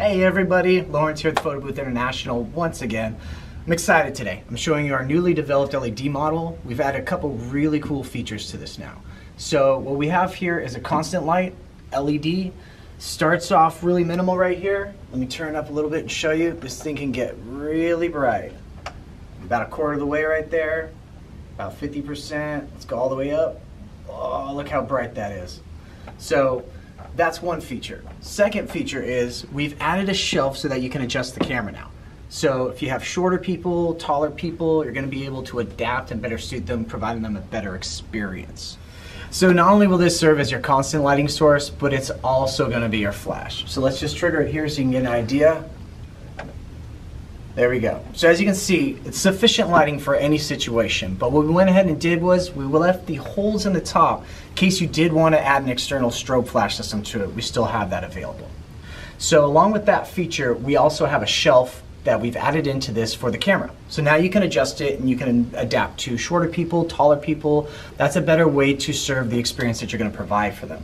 Hey everybody, Lawrence here at the Photo Booth International once again. I'm excited today. I'm showing you our newly developed LED model. We've added a couple really cool features to this now. So what we have here is a constant light LED. Starts off really minimal right here. Let me turn up a little bit and show you. This thing can get really bright. About a quarter of the way right there, about 50%. Let's go all the way up. Oh, look how bright that is. So that's one feature. Second feature is we've added a shelf so that you can adjust the camera now. So if you have shorter people, taller people, you're going to be able to adapt and better suit them, providing them a better experience. So not only will this serve as your constant lighting source, but it's also going to be your flash. So let's just trigger it here so you can get an idea. There we go. So as you can see, it's sufficient lighting for any situation. But what we went ahead and did was we left the holes in the top in case you did want to add an external strobe flash system to it. We still have that available. So along with that feature, we also have a shelf that we've added into this for the camera. So now you can adjust it and you can adapt to shorter people, taller people. That's a better way to serve the experience that you're going to provide for them.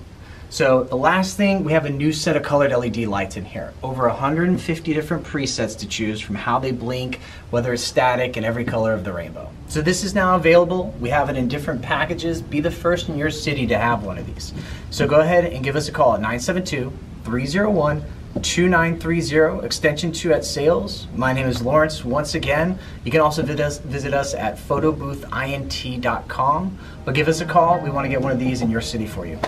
So the last thing, we have a new set of colored LED lights in here. Over 150 different presets to choose from how they blink, whether it's static, and every color of the rainbow. So this is now available. We have it in different packages. Be the first in your city to have one of these. So go ahead and give us a call at 972 301 2930 extension 2 at sales. My name is Lawrence once again. You can also visit us, visit us at photoboothint.com. But give us a call. We want to get one of these in your city for you.